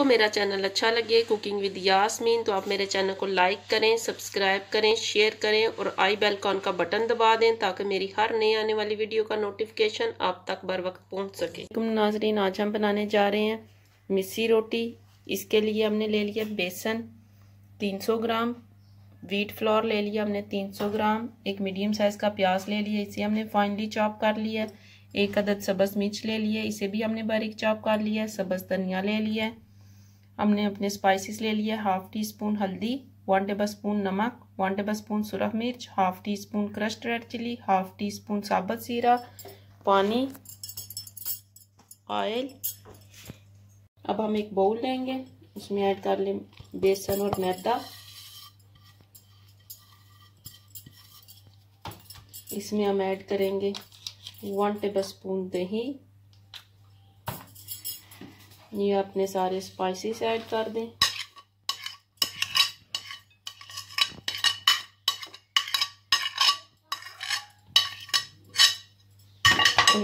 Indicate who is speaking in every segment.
Speaker 1: आपको मेरा चैनल अच्छा लगे कुकिंग विद यासमीन तो आप मेरे चैनल को लाइक करें सब्सक्राइब करें शेयर करें और आई बेल कॉन का बटन दबा दें ताकि मेरी हर नई आने वाली वीडियो का नोटिफिकेशन आप तक बर वक्त पहुँच सके। नाजरीन, आज हम बनाने जा रहे हैं मिस्सी रोटी। इसके लिए हमने ले लिया बेसन 300 ग्राम वीट फ्लोर ले लिया हमने 300 ग्राम, एक मीडियम साइज़ का प्याज ले लिया, इसे हमने फाइनली चॉप कर लिया, एक अदद सब्ज़ मिर्च ले लिया, इसे भी हमने बारीक चॉप कर लिया सब्ज़ धनिया ले लिया हमने अपने स्पाइसेस ले लिया हाफ़ टी स्पून हल्दी वन टेबल स्पून नमक वन टेबल स्पून सुरख मिर्च half teaspoon crushed red chilli half teaspoon साबत सीरा, पानी ऑयल अब हम एक बाउल लेंगे, उसमें ऐड कर लें बेसन और मैदा. इसमें हम ऐड करेंगे वन टेबल स्पून दही. ये अपने सारे स्पाइसेस ऐड कर दें।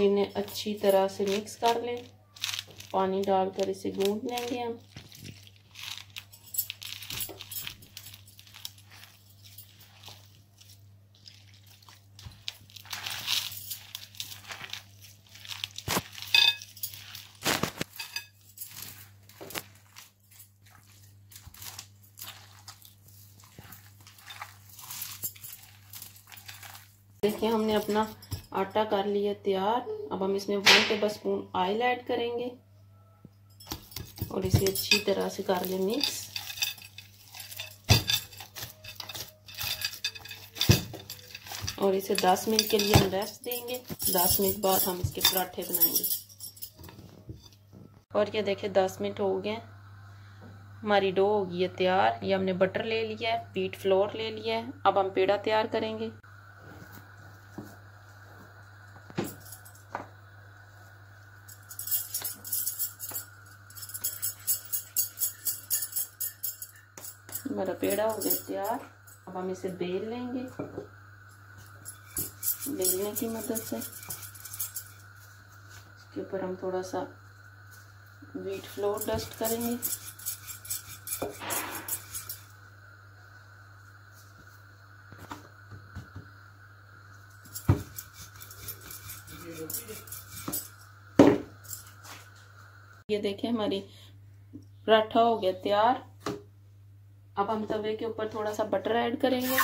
Speaker 1: इन्हें अच्छी तरह से मिक्स कर लें। पानी डालकर इसे गूंद लेंगे हम। देखिए, हमने अपना आटा कर लिया तैयार। अब हम इसमें one tablespoon oil add करेंगे और इसे अच्छी तरह से कर लें मिक्स और इसे 10 मिनट के लिए हम रेस्ट देंगे। 10 मिनट बाद हम इसके पराठे बनाएँगे। और ये देखिए 10 मिनट हो गए। हमारी डो हो गई है तैयार। ये हमने बटर ले लिया है पीट फ्लोर ले लिया है। अब हम पेड़ा तैयार करेंगे। हमारा पेड़ा हो गया तैयार। अब हम इसे बेल लेंगे। बेलने की मदद से। इसके ऊपर हम थोड़ा सा वीट फ्लोर डस्ट करेंगे। ये देखें हमारी पराठा हो गया तैयार। अब हम तवे के ऊपर थोड़ा सा बटर ऐड करेंगे।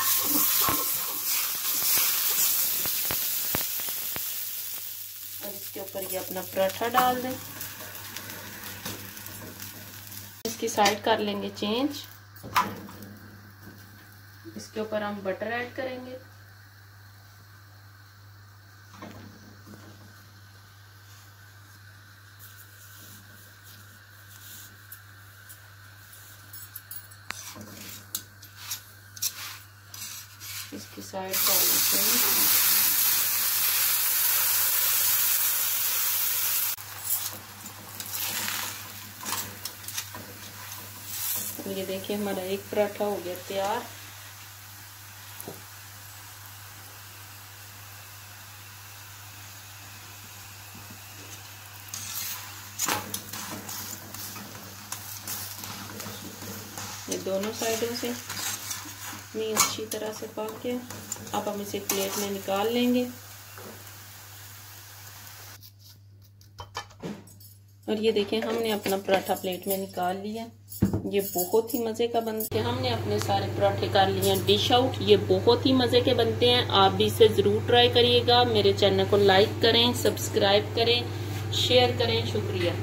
Speaker 1: और इसके ऊपर ये अपना पराठा डाल दें। इसकी साइड कर लेंगे चेंज इसके ऊपर हम बटर ऐड करेंगे। इसकी साइड कर लेते हैं तो ये देखिए हमारा एक पराठा हो गया तैयार। ये दोनों साइडों से इतनी अच्छी तरह से पक के अब हम इसे प्लेट में निकाल लेंगे। और ये देखें, हमने अपना पराठा प्लेट में निकाल लिया। ये बहुत ही मज़े का बनते हैं हमने अपने सारे पराठे कर लिए डिश आउट ये बहुत ही मज़े के बनते हैं। आप भी इसे ज़रूर ट्राई करिएगा। मेरे चैनल को लाइक करें सब्सक्राइब करें शेयर करें। शुक्रिया।